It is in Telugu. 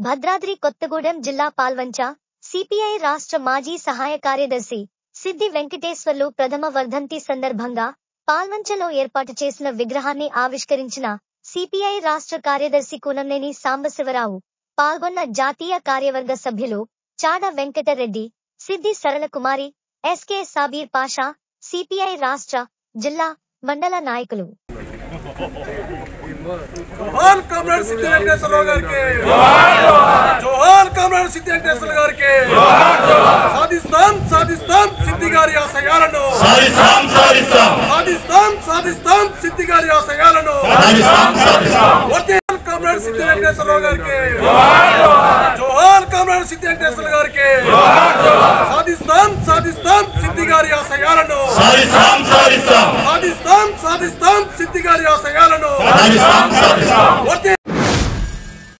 భద్రాద్రి కొత్తగూడెం జిల్లా పాల్వంచ సిపిఐ రాష్ట్ర మాజీ సహాయ కార్యదర్శి సిద్ది వెంకటేశ్వర్లు ప్రథమ వర్ధంతి సందర్భంగా పాల్వంచలో ఏర్పాటు చేసిన విగ్రహాన్ని ఆవిష్కరించిన సిపిఐ రాష్ట్ర కార్యదర్శి కూనంనేని సాంబశివరావు పాల్గొన్న జాతీయ కార్యవర్గ సభ్యులు చాడ వెంకటరెడ్డి సిద్ది సరళ కుమారి ఎస్కే సాబీర్ పాషా సిపిఐ రాష్ట్ర జిల్లా మండల నాయకులు. జోహార్ కామ్రేడ్ సిద్ధి వెంకటేశ్వరరావు గారికి జోహార్ కామ్రేడ్ సిద్ధి వెంకటేశ్వర గారికి సాధిస్తాం సాధిస్తాం సిద్ధి గారి ఆశయాలను సాధిస్తాం సాధిస్తాం సాధిస్తాం సాధిస్తాం సిద్ధి గారి ఆశయాలను సాధిస్తాం సాధిస్తాం వర్ధిల్లాలి కామ్రేడ్ సిద్ధి వెంకటేశ్వరరావు గారికి జోహార్ కామ్రేడ్ సిద్ధి వెంకటేశ్వర గారికి సాధిస్తాం సాధిస్తాం సిద్ధి గారి ఆశయాలను సాధిస్తాం సాధిస్తాం సిద్ధి గారి ఆ సంఘాలను